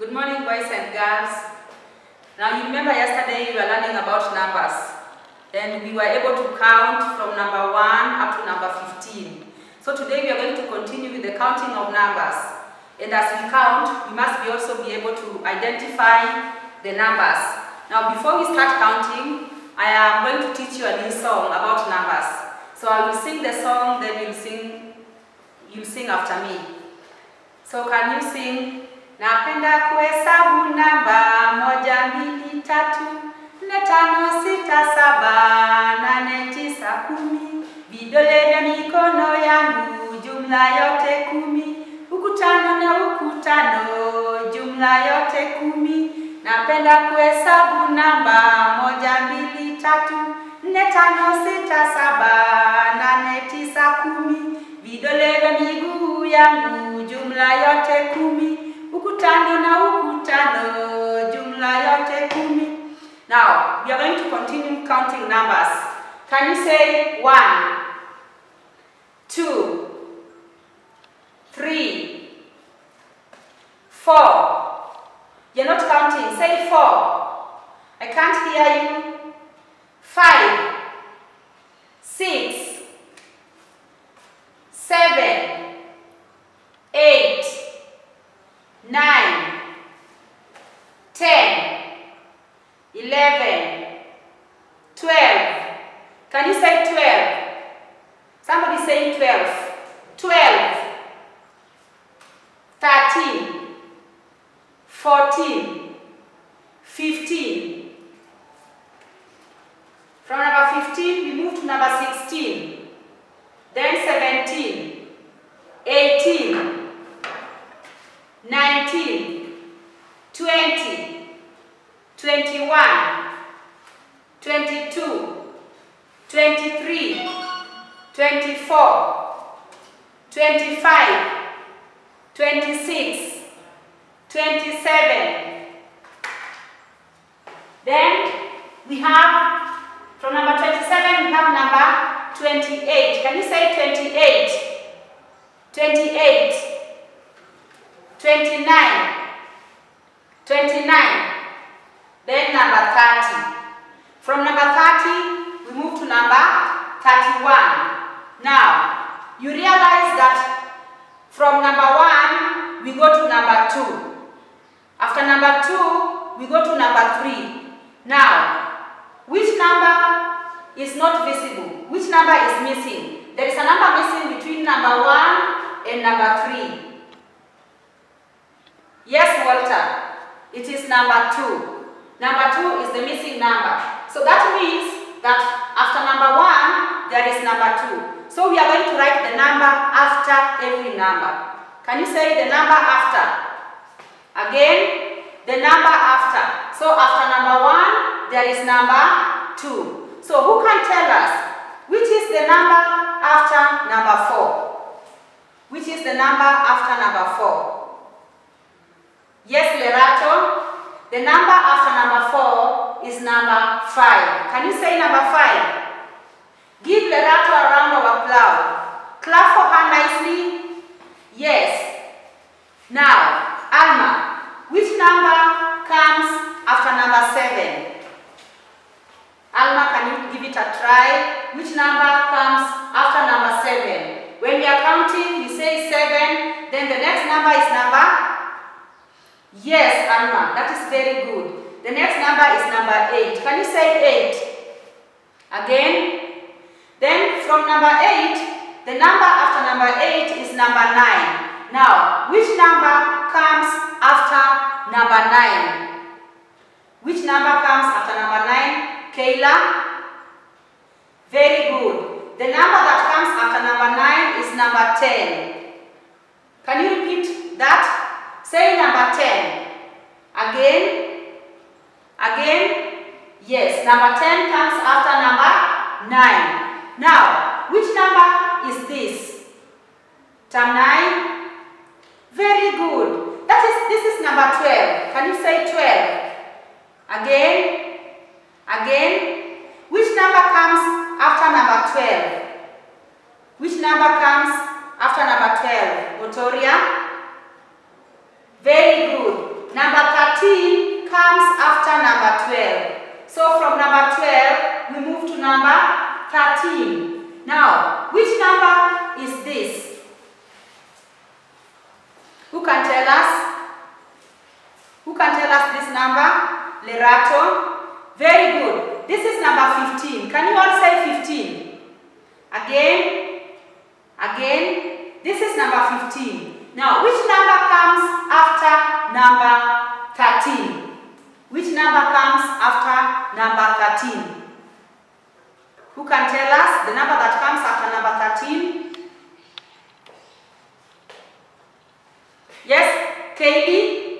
Good morning, boys and girls. Now, you remember yesterday we were learning about numbers, and we were able to count from number 1 up to number 15. So today we are going to continue with the counting of numbers. And as we count, we must be also be able to identify the numbers. Now, before we start counting, I am going to teach you a new song about numbers. So I will sing the song, then you'll sing, you'll sing after me. So can you sing? Napenda kuhesabu namba moja, mbili, tatu, nne, tano, sita, saba, nane, tisa, kumi. Vidole vya mikono yangu jumla yote kumi. ukutano na huku tano jumla yote kumi. Napenda kuhesabu namba moja, mbili, tatu, nne, tano, sita, saba, nane, tisa, kumi. Vidole vya miguu yangu continue counting numbers. Can you say one, two, three, four? You're not counting. Say four. I can't hear you. 15. From number 15, we move to number 16, then 17, 18, 19, 20, 21, 22, 23, 24, 25, 26, 27, then we have, from number 27, we have number 28. Can you say 28? 28. 29, 29, then number 30. From number 30, we move to number 31. Now, you realize that from number 1, we go to number 2. After number 2, we go to number 3. Now, which number is not visible? Which number is missing? There is a number missing between number 1 and number 3. Yes, Walter. It is number two. Number two is the missing number. So that means that after number one, there is number two. So we are going to write the number after every number. Can you say the number after? Again, the number after. So after number one, there is number two. So who can tell us which is the number after number four? Which is the number after number four? Yes, Lerato. The number after number four is number five. Can you say number five? Give Lerato a round of applause. Clap for her nicely. Yes. Now, Alma, which number comes after number seven? Alma, can you give it a try? Which number comes after number seven? When we are counting, we say seven, then the next number is number Yes, Alma, that is very good. The next number is number 8. Can you say 8? Again. Then from number 8, the number after number 8 is number 9. Now, which number comes after number 9? Which number comes after number 9? Kayla? Very good. The number that comes after number 9 is number 10. Can you repeat that? Say number 10. Again. Again. Yes, number 10 comes after number 9. Now, which number is this? Term 9? Very good. That is, this is number 12. Can you say 12? Again. Again. Which number comes after number 12? Which number comes after number 12? Otoria? Very good. Number 13 comes after number 12. So from number 12, we move to number 13. Now, which number is this? Who can tell us? Who can tell us this number? Lerato. Very good. This is number 15. Can you all say 15? Again. Again. This is number 15. Now, which number comes after number 13? Which number comes after number 13? Who can tell us the number that comes after number 13? Yes, Katie?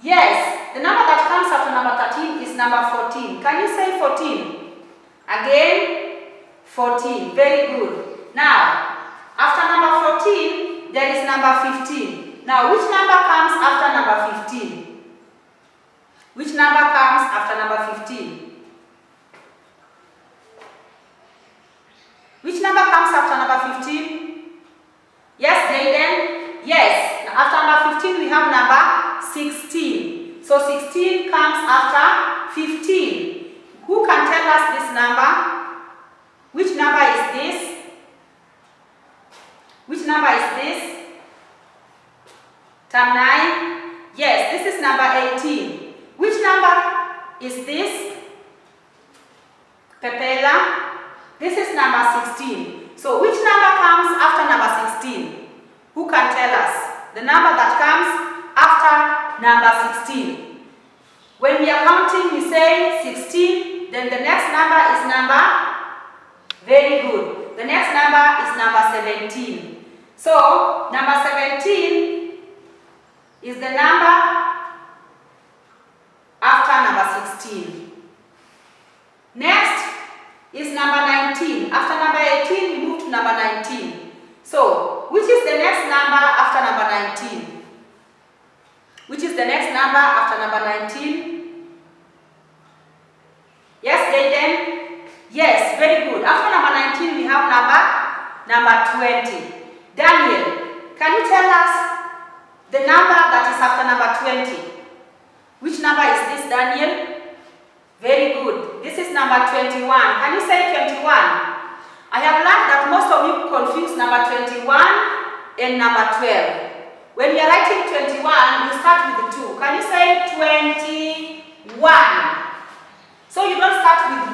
Yes, the number that comes after number 13 is number 14. Can you say 14? Again, 14. Very good. Now, after number 14, there is number 15. Now, which number comes after number 15? Which number comes after number 15? Which number comes after number 15? Yes, Jaden? Yes. After number 15, we have number 16. So 16 comes after 15. Who can tell us this number? Which number is this? Which number is this? Term 9? Yes, this is number 18. Which number is this? Pepela? This is number 16. So which number comes after number 16? Who can tell us? The number that comes after number 16. When we are counting, we say 16, then the next number is number, very good. The next number is number 17. So, number 17 is the number after number 16. Next is number 19. After number 18, we move to number 19. So, which is the next number after number 19? Which is the next number after number 19? Yes, Jaden? Yes, very good. After number 19, we have number number 20. Daniel, can you tell us the number that is after number 20? Which number is this, Daniel? Very good. This is number 21. Can you say 21? I have learned that most of you confuse number 21 and number 12. When you are writing 21, you start with 2. Can you say 21? So you don't start with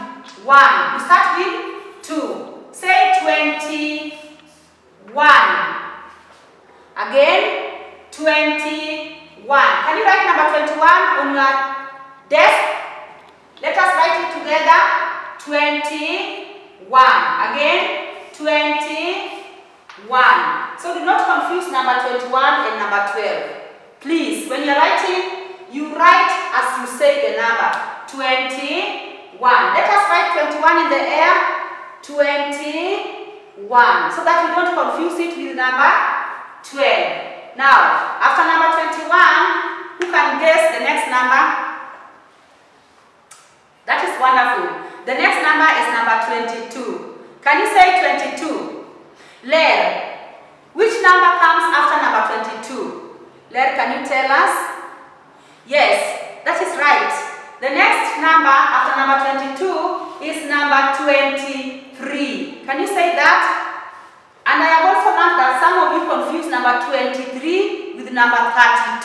1. You start with 2. Say 21. Again, 21. Can you write number 21 on your desk? Let us write it together. 21. Again, 21. So do not confuse number 21 and number 12. Please, when you're writing, you write as you say the number. 21. Let us write 21 in the air. 21. So that we don't confuse it with number 12. Now, after number 21, who can guess the next number? That is wonderful. The next number is number 22. Can you say 22? Ler, which number comes after number 22? Ler, can you tell us? Yes, that is right. The next number after number 22 is number 23. Can you say that? And I have also learned that some of you confuse number 23 with number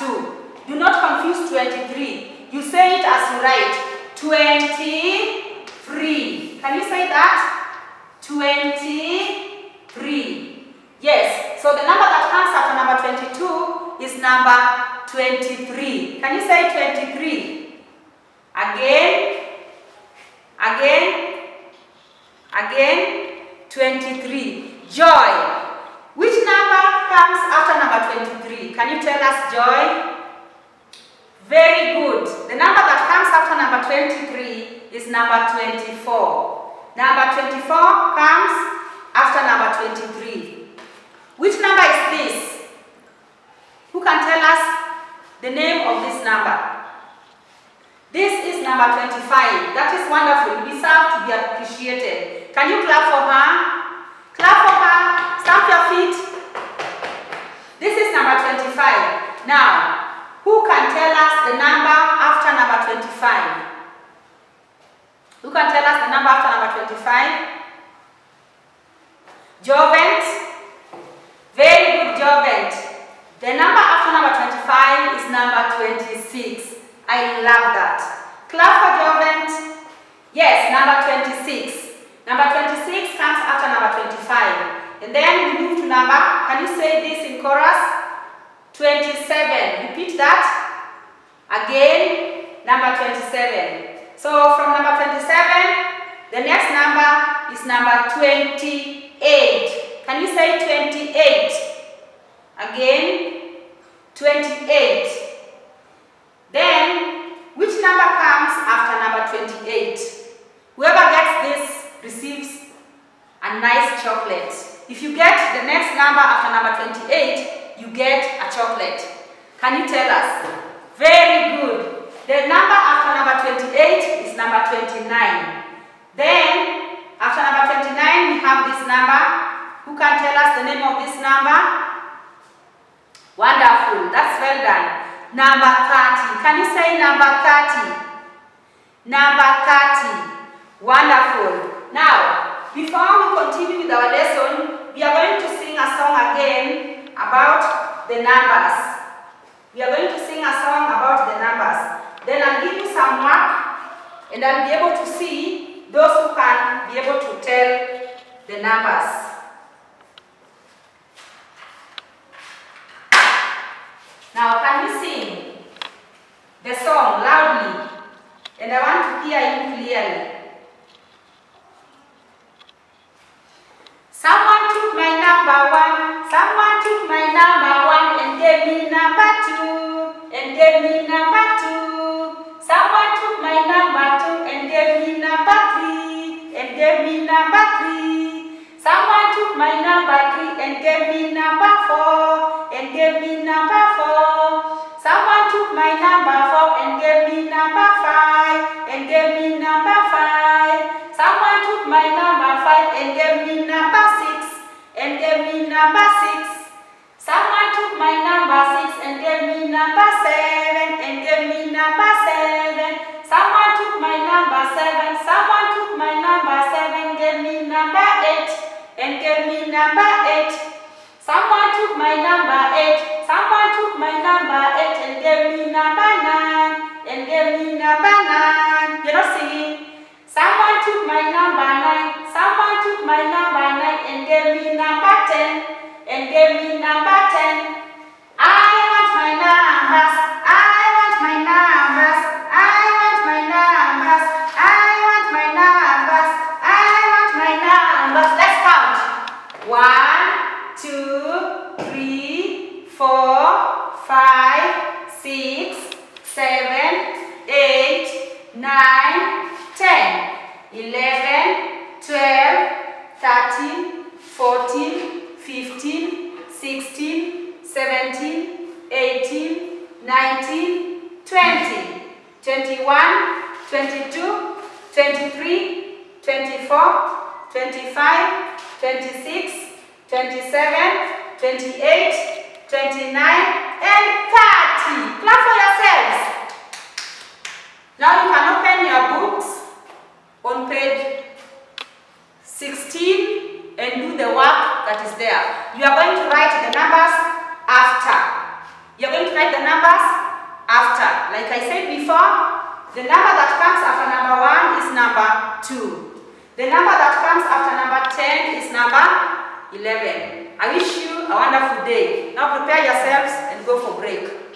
32. Do not confuse 23. You say it as you write. 23. Can you say that? 23. Yes. So the number that comes after number 22 is number 23. Can you say 23? Again. Again. Again. 23. Joy. Which number comes after number 23? Can you tell us, Joy? Very good. The number that comes after number 23 is number 24. Number 24 comes after number 23. Which number is this? Who can tell us the name of this number? This is number 25. That is wonderful. We deserve to be appreciated. Can you clap for her? Clap for her. Stamp your feet. This is number 25. Now, who can tell us the number after number 25? Who can tell us the number after number 25? Jovent. Very good, Jovent. The number after number 25 is number 26. I love that. Clap for Jovent. Yes, number 26. Number 26 comes after number 25. And then we move to number, can you say this in chorus? 27. Repeat that. Again, number 27. So from number 27, the next number is number 28. Can you say 28? Again, 28. Then, which number comes after number 28? Whoever gets this receives a nice chocolate. If you get the next number after number 28, you get a chocolate. Can you tell us? Very good. The number after number 28 is number 29. Then, after number 29, we have this number. Who can tell us the name of this number? Wonderful. That's well done. Number 30. Can you say number 30? Number 30. Wonderful. Now, before we continue with our lesson, we are going to sing a song again about the numbers. We are going to sing a song about the numbers. Then I'll give you some work and I'll be able to see those who can be able to tell the numbers. Now, can you sing the song loudly? And I want to hear you clearly. Someone took my number one, someone took my number one and gave me number two, and gave me number two. Someone took my number two and gave me number three, and gave me number three. Someone took my number three and gave me number and gave me 18, 19, 20, 21, 22, 23, 24, 25, 26, 27, 28, 29, and 30. Clap for yourselves. Now you can open your book. Like I said before, the number that comes after number 1 is number 2. The number that comes after number 10 is number 11. I wish you a wonderful day. Now prepare yourselves and go for break.